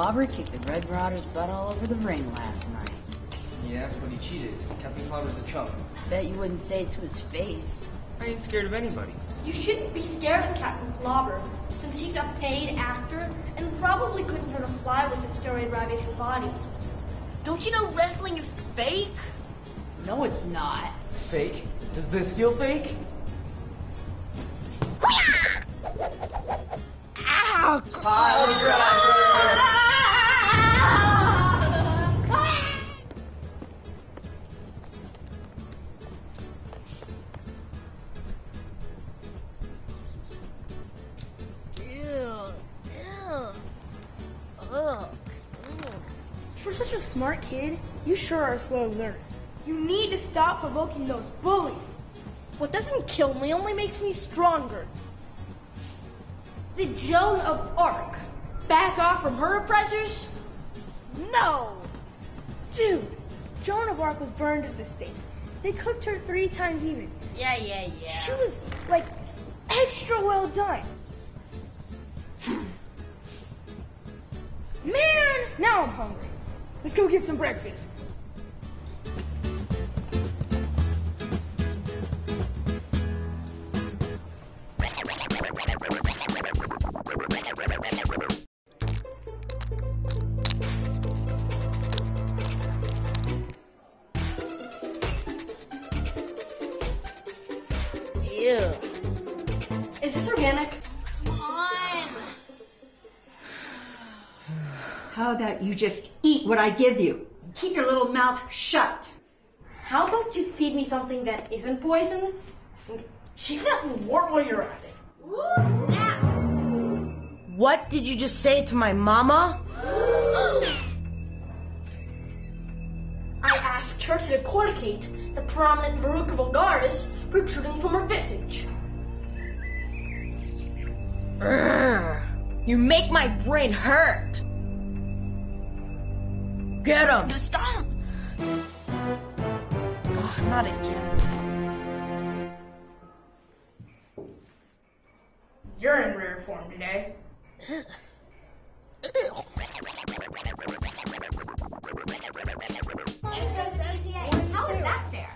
Clobber kicked the Red Marauders' butt all over the ring last night. Yeah, but he cheated. Captain Clobber's a chump. Bet you wouldn't say it to his face. I ain't scared of anybody. You shouldn't be scared of Captain Clobber, since he's a paid actor and probably couldn't hurt a fly with his steroid ravaged body. Don't you know wrestling is fake? No, it's not. Fake? Does this feel fake? Ow! For kid, you sure are a slow learner. You need to stop provoking those bullies. What doesn't kill me only makes me stronger. The Joan of Arc back off from her oppressors? No! Dude, Joan of Arc was burned at the stake. They cooked her three times even. Yeah, yeah, yeah. She was, like, extra well done. Hmm. Man, now I'm hungry. Let's go get some breakfast. Ew. Is this organic? Come on. How about you just eat what I give you? Keep your little mouth shut. How about you feed me something that isn't poison? Shave that wart while you're at it. What did you just say to my mama? I asked her to decorticate the prominent verruca vulgaris protruding from her visage. Urgh. You make my brain hurt. Get him. Stop! Oh, not again. You're in rare form today. How is that fair?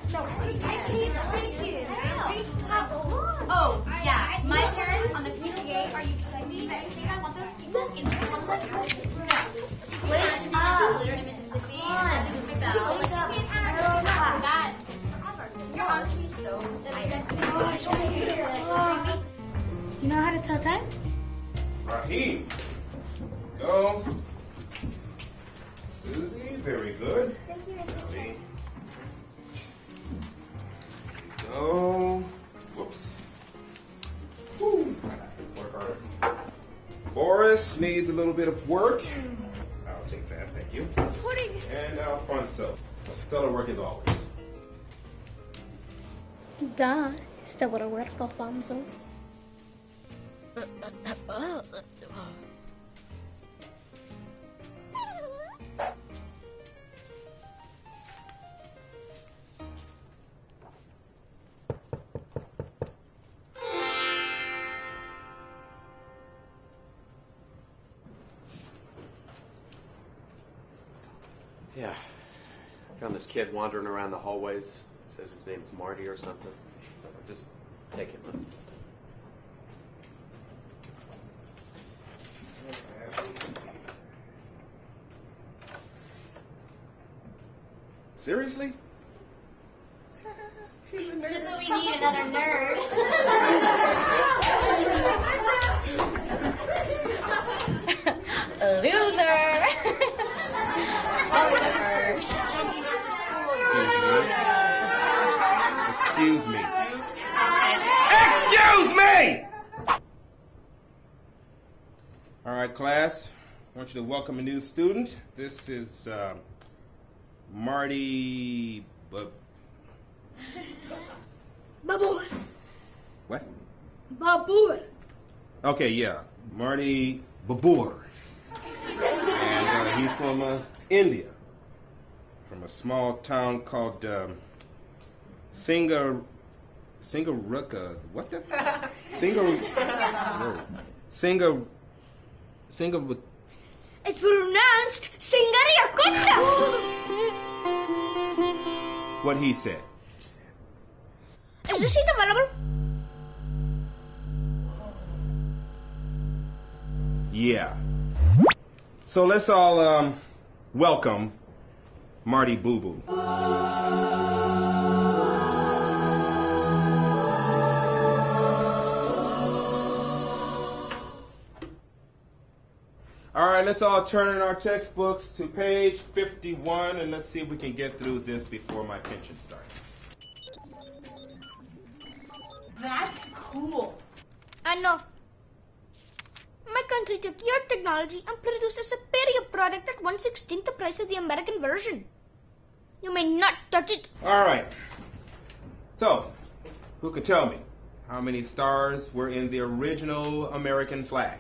Oh, yeah. My parents on the PTA are usually like, "Hey, I want those pieces in public." You know how to tell time? Raheem. Go. Susie, very good. Thank you. Go. Whoops. Woo. Work harder. Boris needs a little bit of work. I'll take that, thank you. Pudding! And Alfonso. Stellar work as always. Da, stellar work, Alfonso. Uh, uh, uh, oh, oh. Kid wandering around the hallways. Says his name's Marty or something. Just take him. Seriously? Just so we need another nerd. Loser. Excuse me. Excuse me! All right, class. I want you to welcome a new student. This is uh, Marty. Bu- Baboon! what? Baboon! Okay, yeah, Marty Babur. and uh, he's from uh, India. from a small town called um, Singa Ruka. What the? Singa. Singa. Singa. It's pronounced Singariakuta! What he said. Is the seat available? Yeah. So let's all um, welcome Marty Boo Boo. Right, let's all turn in our textbooks to page 51 and let's see if we can get through this before my pension starts. That's cool. Ah, I know. My country took your technology and produced a superior product at one sixteenth the price of the American version. You may not touch it. All right. So, who could tell me how many stars were in the original American flag?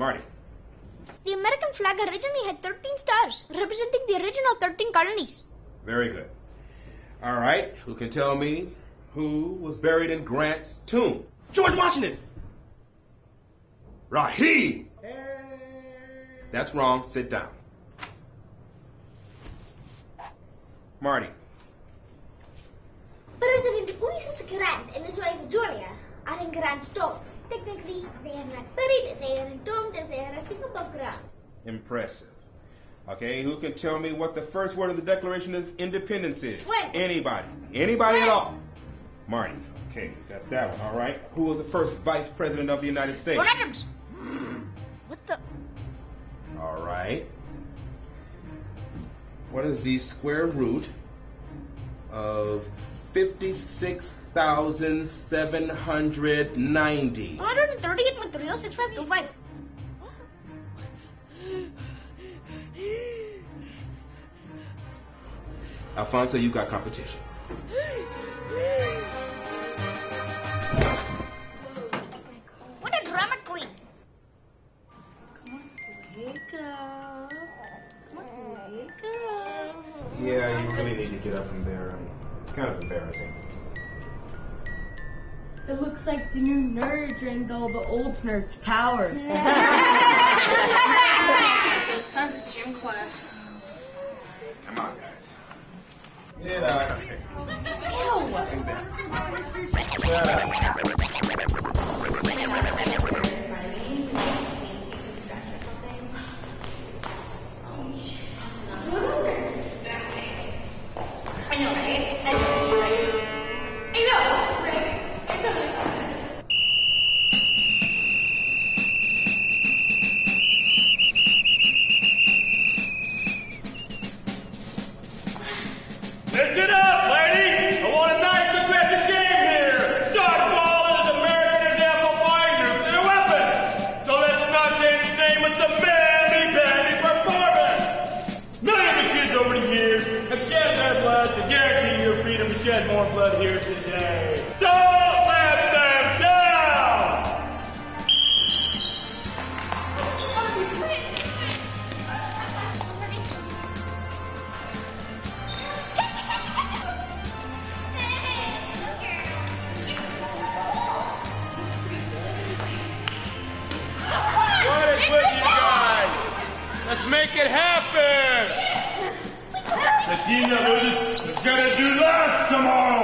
Huh? Marty. The American flag originally had 13 stars, representing the original 13 colonies. Very good. All right. Who can tell me who was buried in Grant's tomb? George Washington. Raheem. That's wrong. Sit down. Marty. President Ulysses Grant and his wife Julia are in Grant's tomb. Technically, they are not buried, they are entombed as they are resting above ground. Impressive. Okay, who can tell me what the first word of the Declaration of Independence is? When? Anybody. Anybody at all. Marty. Okay, got that one, all right. Who was the first vice president of the United States? John Adams! What the? All right. What is the square root of 56,790? 138 with 36525. Alfonso, you got competition. What a drama queen! Come on, Wake up. Come on, wake up. Yeah, you really need to get up from there. Kind of embarrassing. It looks like the new nerd drained all the old nerds' powers. It's time for gym class. Come on, guys. Get up. Is, is gonna do lunch tomorrow!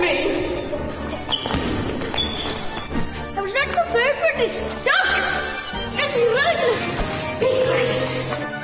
Me! I was not prepared for this. stuck. It's run! Be.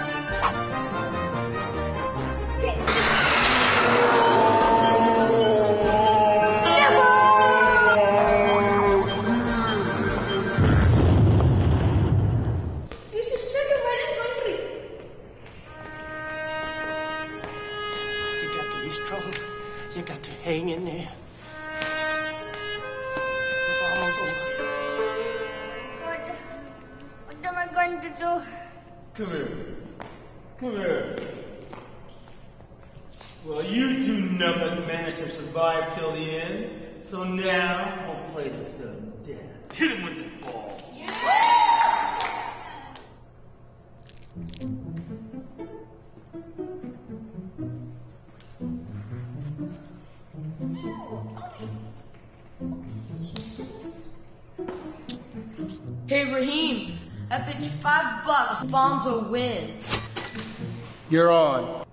Survive till the end, so now I'll play the sudden death. Hit him with this ball. Yeah! Hey, Raheem, I bet you five bucks Alfonso wins. You're on.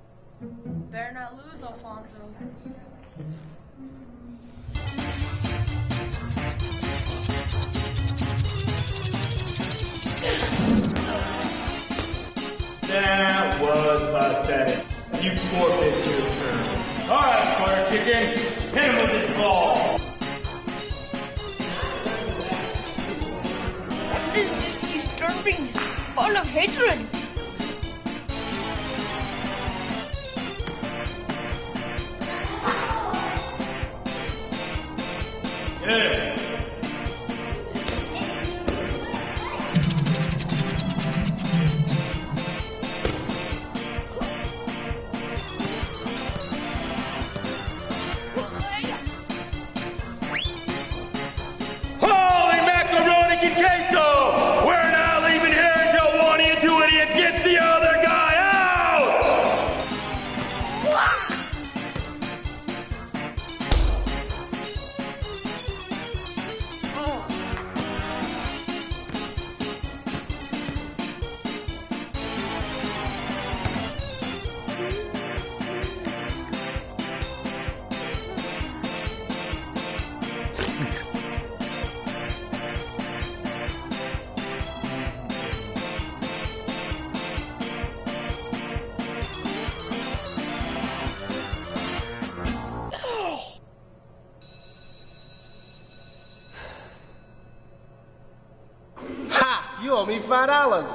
You owe me five dollars.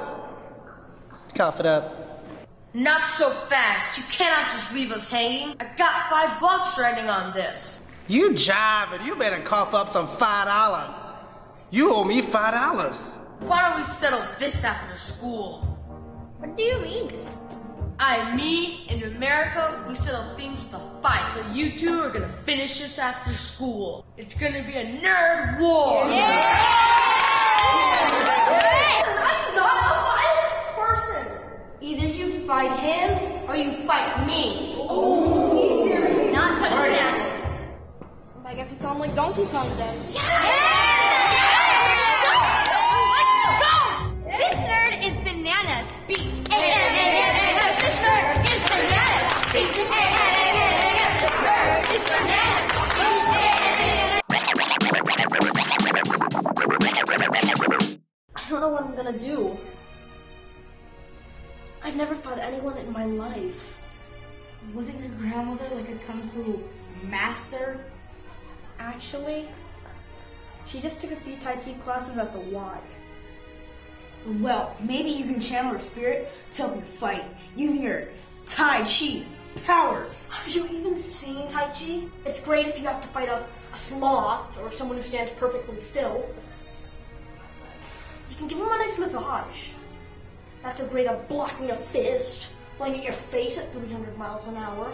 Cough it up. Not so fast. You cannot just leave us hanging. I got five bucks riding on this. You jiving. You better cough up some five dollars. You owe me five dollars. Why don't we settle this after school? What do you mean? I mean, in America, we settle things with a fight. But you two are gonna finish this after school. It's gonna be a nerd war. I'm Either you fight him or you fight me. Oh, he's serious. Not touch her now. I guess it's on like Donkey Kong then. Let's go! This nerd is bananas. Beat. This nerd is bananas. Beat. This nerd is bananas. I don't know what I'm gonna do. Anyone in my life. Wasn't your grandmother like a kung fu master? Actually, she just took a few Tai Chi classes at the Y. Well, maybe you can channel her spirit to help you fight using your Tai Chi powers. Have you even seen Tai Chi? It's great if you have to fight a, a sloth or someone who stands perfectly still. You can give him a nice massage. Not so great at blocking a fist, playing at your face at 300 miles an hour.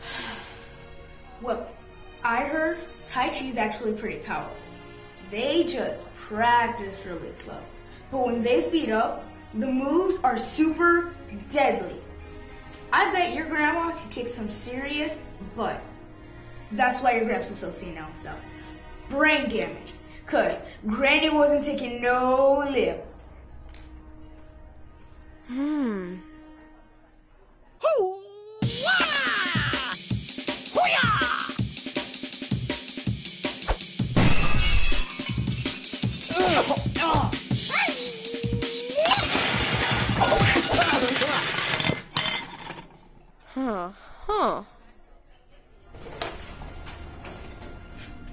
Well, I heard Tai Chi is actually pretty powerful. They just practice really slow. But when they speed up, the moves are super deadly. I bet your grandma could kick some serious butt. That's why your grandpa's so senile and stuff. Brain damage. Cause Granny wasn't taking no lip. Hmm. Huh. Huh.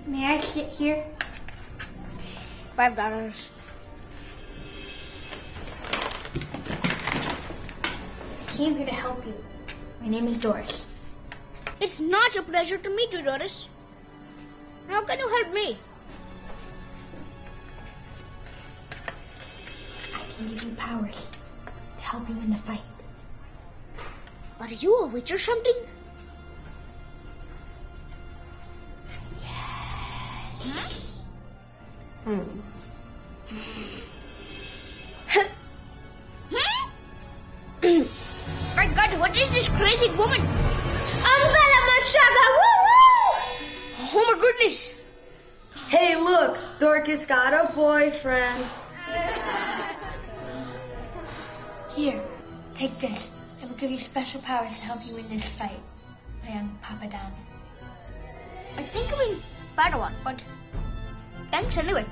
May I sit here? Five dollars. Came here to help you. My name is Doris. It's not a pleasure to meet you, Doris. How can you help me? I can give you powers to help you in the fight. Are you a witch or something? My hmm. Crazy woman? Umbrella Mashaga! Woo woo! Oh my goodness! Hey, look, Dorcas got a boyfriend. Here, take this. I will give you special powers to help you in this fight. I am Papa Down. I think I'm in Padawan, but thanks anyway.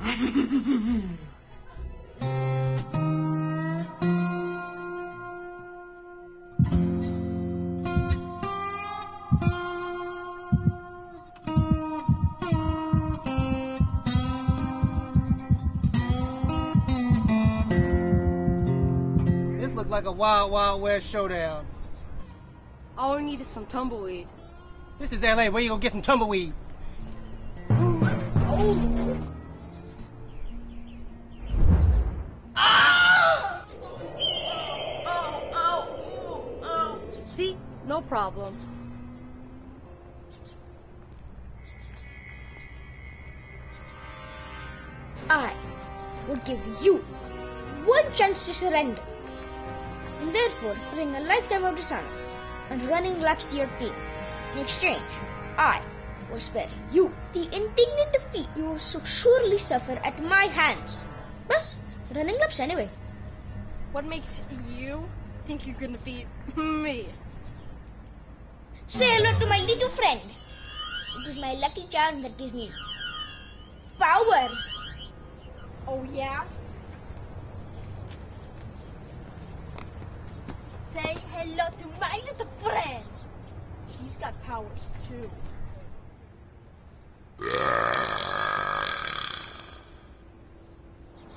This hmm. like a Wild Wild West showdown. All we need is some tumbleweed. This is LA. Where you gonna get some tumbleweed? See? No problem. I will give you one chance to surrender, and therefore bring a lifetime of dishonor and running laps to your team. In exchange, I will spare you the indignant defeat you will so surely suffer at my hands. Plus, running laps anyway. What makes you think you can defeat me? Say hello to my little friend. It is my lucky charm that gives me powers. Oh, yeah? Say hello to my little friend. She's got powers too.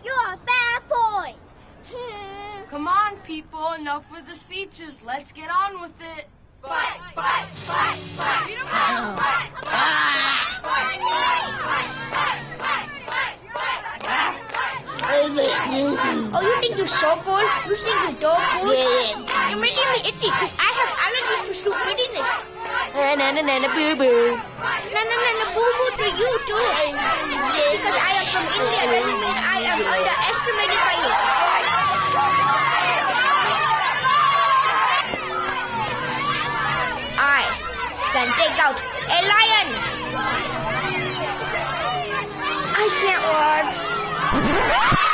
You're a bad boy. Come on, people, enough with the speeches. Let's get on with it. Fight, fight, fight, fight. Beat 'em up. Fight, fight, fight, fight, fight, fight, fight, Oh, you think you're so cool? You think you're so cool? Yeah, Making me itchy because I have allergies to stupidness. Na na na na boo boo. Na na na na boo boo to you too. Because I am from India doesn't mean I am underestimated by you. I can take out a lion. I can't watch.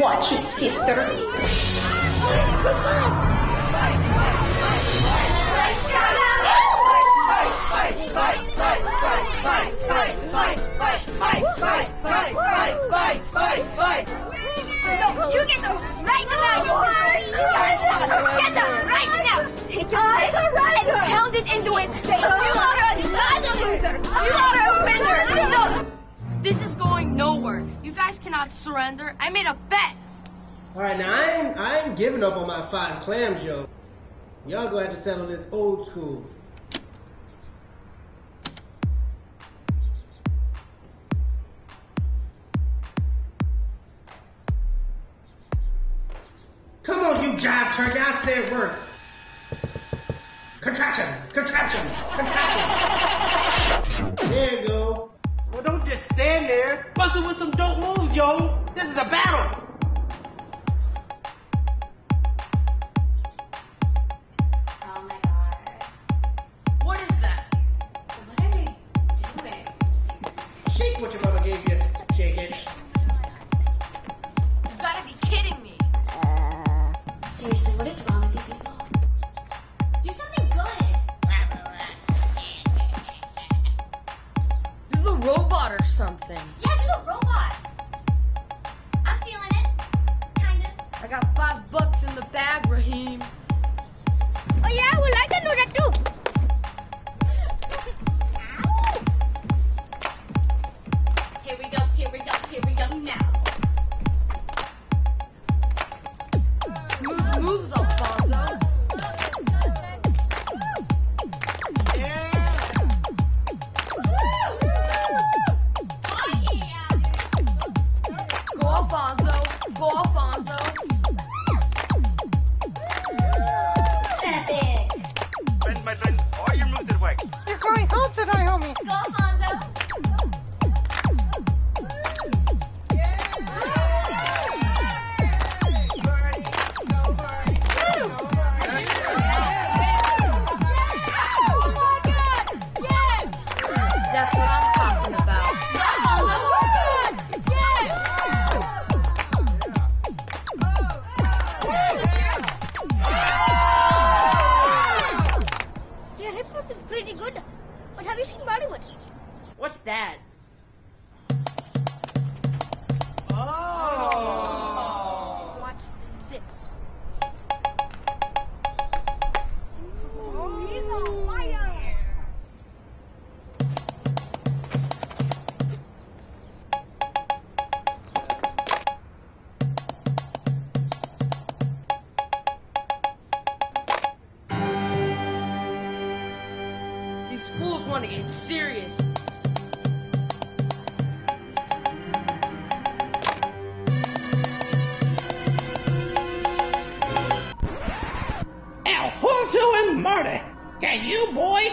Watch it, sister. No, you get them right now! Get them right now! Take your fist and pound it into its face! You are a loser! You are a winner! No! This is going nowhere. You guys cannot surrender. I made a bet. All right, now I ain't, I ain't giving up on my five clams yo. Y'all gonna have to settle this old school. Come on, you jive turkey. I said work. Contraction, contraction, contraction. there you go. Well, don't just stand there. Bust it with some dope moves, yo. This is a battle. Oh my God. What is that? What are they doing? Shake what your mama gave you. something. Yeah, do a robot. I'm feeling it. Kind of. I got five bucks in the bag, Raheem.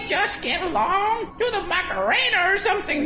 just get along? Do the Macarena or something.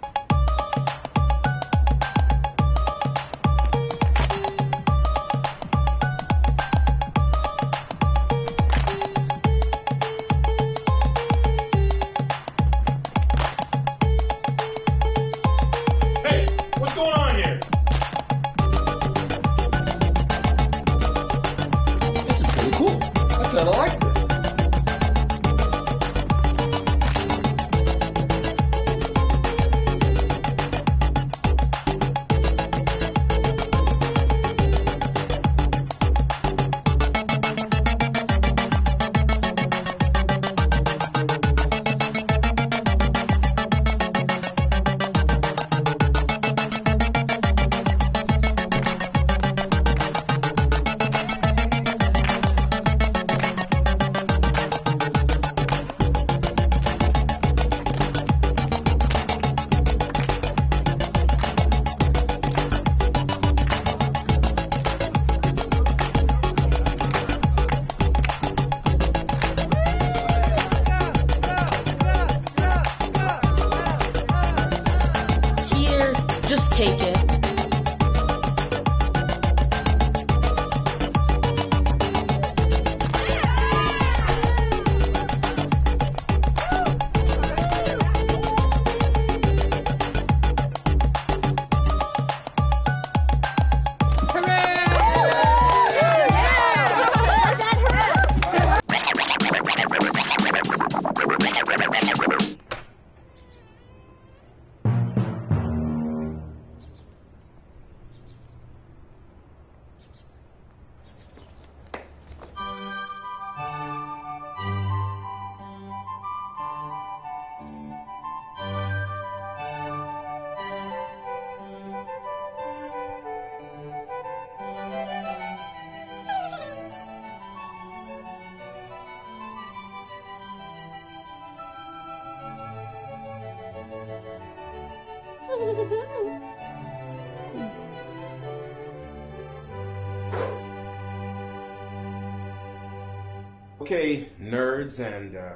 Okay, nerds and uh,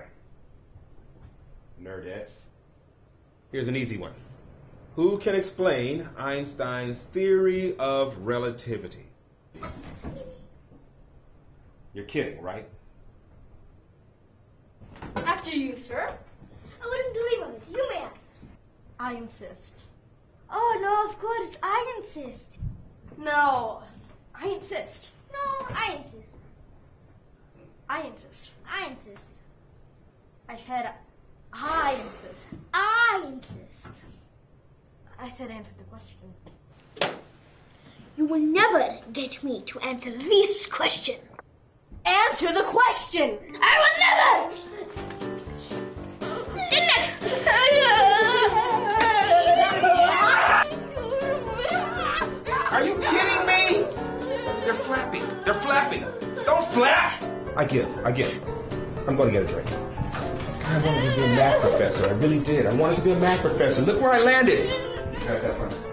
nerdettes. Here's an easy one. Who can explain Einstein's theory of relativity? You're kidding, right? After you, sir. I wouldn't dream of it. You may ask. I insist. Oh, no, of course. I insist. No, I insist. No, I insist. I insist. I insist. I said I insist. I insist. I said answer the question. You will never get me to answer this question. Answer the question! I will never! Are you kidding me? They're flapping. They're flapping. Don't flap! I give. I give. I'm going to get a drink. I wanted to be a math professor. I really did. I wanted to be a math professor. Look where I landed. You guys have fun.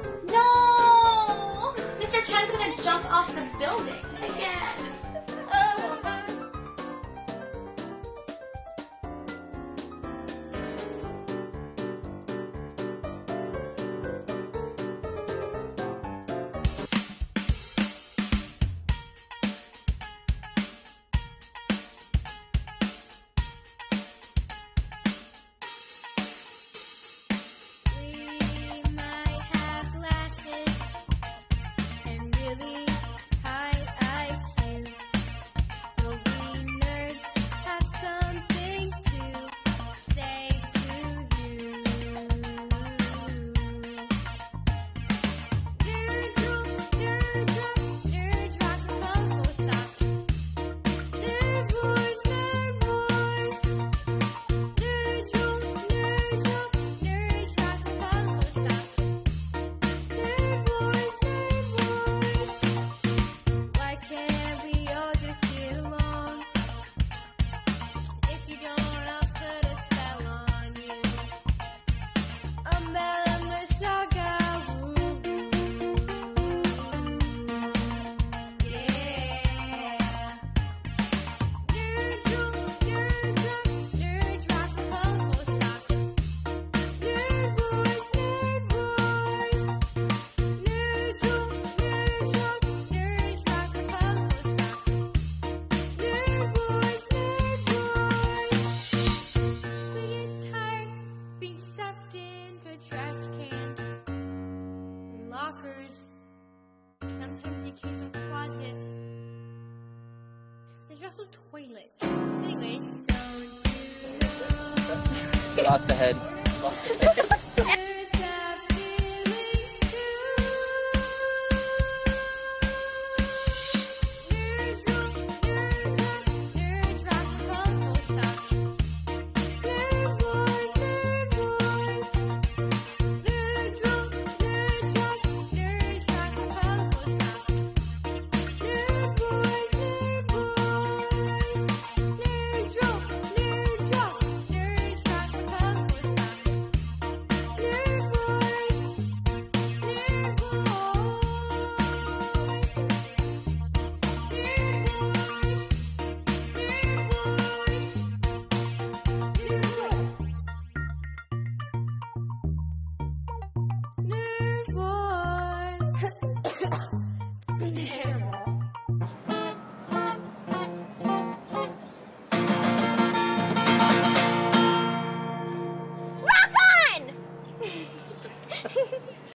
You know? Lost a head.